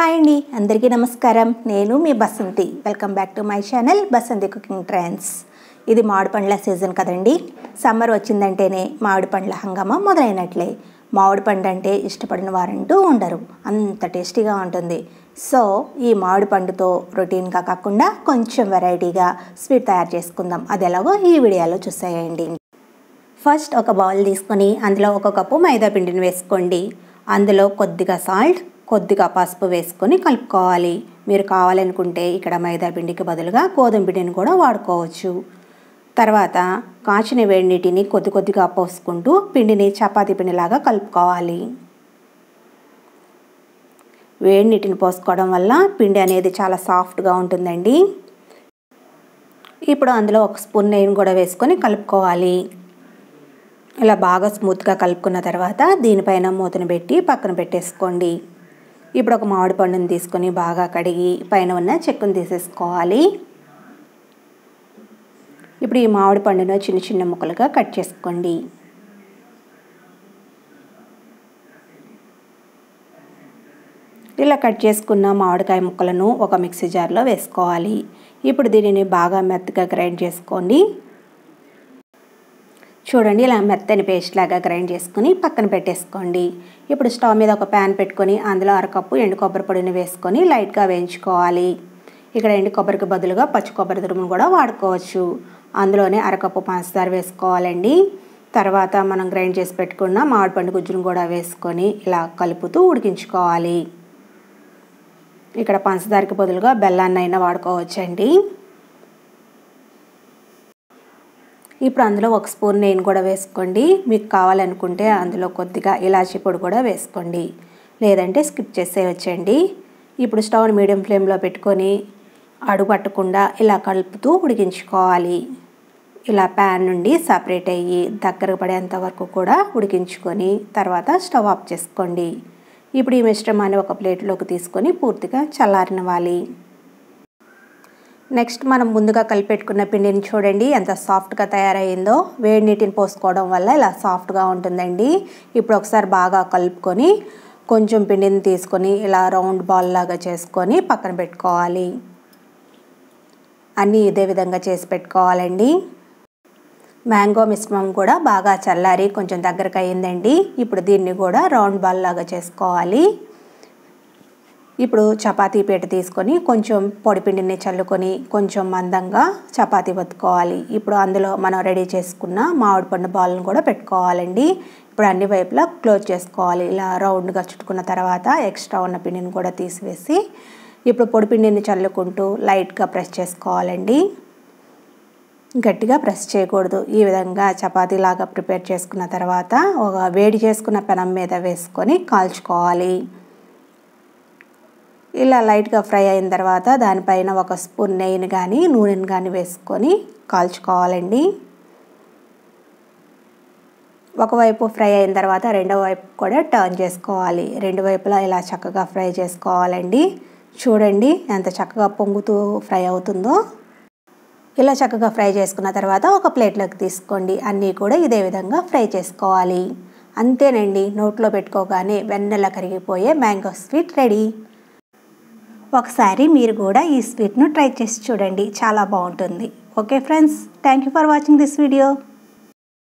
Hi అండి. అందరికీ నమస్కారం. నేను మీ Basanthi. Welcome back to my channel Basanthi cooking trends ఇది మామిడి పండ్ల సీజన్ కదండి. సమ్మర్ వచ్చిందంటేనే మామిడి పండ్ల హంగామా మొదలైనట్లే. మామిడి పండు అంటే ఇష్టపడిన వారంటూ ఉండరు. అంత టేస్టీగా ఉంటుంది. సో ఈ మామిడి పండుతో రొటీన్గా కాకుండా కొంచెం వెరైటీగా స్వీట్ తయారు చేసుకుందాం. అది ఎలాగో ఈ వీడియోలో చూసేయండి. ఫస్ట్ ఒక బౌల్ తీసుకొని అందులో ఒక కప్పు మైదా పిండిని వేసుకోండి. అందులో కొద్దిగా సాల్ట్ కొద్దిగా పసుపు వేసుకొని కలుపుకోవాలి. మీరు కావాలనుకుంటే ఇక్కడ మైదా పిండికి బదులుగా గోధుమ పిండిని కూడా వాడుకోవచ్చు. తర్వాత కాచిన వేడి నీటిని కొద్ది కొద్దిగా పోసుకుంటూ పిండిని చపాతీ పిండిలాగా కలుపుకోవాలి. వేడి నీటిని పోసుకోవడం వల్ల పిండి అనేది చాలా సాఫ్ట్గా ఉంటుందండి. ఇప్పుడు అందులో ఒక స్పూన్ నెయ్యిని కూడా వేసుకొని కలుపుకోవాలి. ఇలా బాగా స్మూత్గా కలుపుకున్న తర్వాత దీనిపైన మూతను పెట్టి పక్కన పెట్టేసుకోండి. ఇప్పుడు ఒక మామిడి పండుని తీసుకొని బాగా కడిగి పైన ఉన్న చెక్కును తీసేసుకోవాలి. ఇప్పుడు ఈ మామిడి పండును చిన్న చిన్న ముక్కలుగా కట్ చేసుకోండి. ఇలా కట్ చేసుకున్న మామిడికాయ ముక్కలను ఒక మిక్సీ జార్లో వేసుకోవాలి. ఇప్పుడు దీనిని బాగా మెత్తగా గ్రైండ్ చేసుకోండి. చూడండి ఇలా మెత్తని పేస్ట్ లాగా గ్రైండ్ చేసుకుని పక్కన పెట్టేసుకోండి. ఇప్పుడు స్టవ్ మీద ఒక ప్యాన్ పెట్టుకొని అందులో అరకప్పు ఎండు కొబ్బరి పొడిని వేసుకొని లైట్గా వేయించుకోవాలి. ఇక్కడ ఎండు కొబ్బరికి బదులుగా పచ్చి కొబ్బరి తురుమును కూడా వాడుకోవచ్చు. అందులోనే అరకప్పు పంచదార వేసుకోవాలండి. తర్వాత మనం గ్రైండ్ చేసి పెట్టుకున్న మామిడిపండు గుజ్జును కూడా వేసుకొని ఇలా కలుపుతూ ఉడికించుకోవాలి. ఇక్కడ పంచదారకి బదులుగా బెల్లాన్ని అయినా వాడుకోవచ్చండి. ఇప్పుడు అందులో ఒక స్పూన్ నేను కూడా వేసుకోండి. మీకు కావాలనుకుంటే అందులో కొద్దిగా ఇలాచీ పొడి కూడా వేసుకోండి. లేదంటే స్కిప్ చేసేయచ్చండి. ఇప్పుడు స్టవ్ మీడియం ఫ్లేమ్లో పెట్టుకొని అడుగు పట్టకుండా ఇలా కలుపుతూ ఉడికించుకోవాలి. ఇలా ప్యాన్ నుండి సపరేట్ అయ్యి దగ్గర పడేంత వరకు కూడా ఉడికించుకొని తర్వాత స్టవ్ ఆఫ్ చేసుకోండి. ఇప్పుడు ఈ మిశ్రమాన్ని ఒక ప్లేట్లోకి తీసుకొని పూర్తిగా చల్లారనివ్వాలి. నెక్స్ట్ మనం ముందుగా కలిపెట్టుకున్న పిండిని చూడండి ఎంత సాఫ్ట్గా తయారయ్యిందో. వేడి నీటిని పోసుకోవడం వల్ల ఇలా సాఫ్ట్గా ఉంటుందండి. ఇప్పుడు ఒకసారి బాగా కలుపుకొని కొంచెం పిండిని తీసుకొని ఇలా రౌండ్ బాల్ లాగా చేసుకొని పక్కన పెట్టుకోవాలి. అన్నీ ఇదే విధంగా చేసి పెట్టుకోవాలండి. మ్యాంగో మిశ్రమం కూడా బాగా చల్లారి కొంచెం దగ్గరకు అయ్యిందండి ఇప్పుడు దీన్ని కూడా రౌండ్ బాల్ లాగా చేసుకోవాలి. ఇప్పుడు చపాతీ పీట తీసుకొని కొంచెం పొడిపిండిని చల్లుకొని కొంచెం మందంగా చపాతీ వత్తుకోవాలి. ఇప్పుడు అందులో మనం రెడీ చేసుకున్న మామిడి పండు బాల్ని కూడా పెట్టుకోవాలండి. ఇప్పుడు అన్ని వైపులా క్లోజ్ చేసుకోవాలి. ఇలా రౌండ్గా చుట్టుకున్న తర్వాత ఎక్స్ట్రా ఉన్న పిండిని కూడా తీసివేసి ఇప్పుడు పొడిపిండిని చల్లుకుంటూ లైట్గా ప్రెస్ చేసుకోవాలండి. గట్టిగా ప్రెస్ చేయకూడదు. ఈ విధంగా చపాతీలాగా ప్రిపేర్ చేసుకున్న తర్వాత ఒక వేడి చేసుకున్న పెనం మీద వేసుకొని కాల్చుకోవాలి. ఇలా లైట్గా ఫ్రై అయిన తర్వాత దానిపైన ఒక స్పూన్ నెయ్యిని కానీ నూనెని కానీ వేసుకొని కాల్చుకోవాలండి. ఒకవైపు ఫ్రై అయిన తర్వాత రెండో వైపు కూడా టర్న్ చేసుకోవాలి. రెండు వైపులా ఇలా చక్కగా ఫ్రై చేసుకోవాలండి. చూడండి ఎంత చక్కగా పొంగుతూ ఫ్రై అవుతుందో. ఇలా చక్కగా ఫ్రై చేసుకున్న తర్వాత ఒక ప్లేట్లోకి తీసుకోండి. అన్నీ కూడా ఇదే విధంగా ఫ్రై చేసుకోవాలి. అంతేనండి నోట్లో పెట్టుకోగానే వెన్నెల కరిగిపోయే మ్యాంగో స్వీట్ రెడీ. ఒకసారి మీరు కూడా ఈ స్వీట్ను ట్రై చేసి చూడండి. చాలా బాగుంటుంది. Okay friends thank you for watching this video.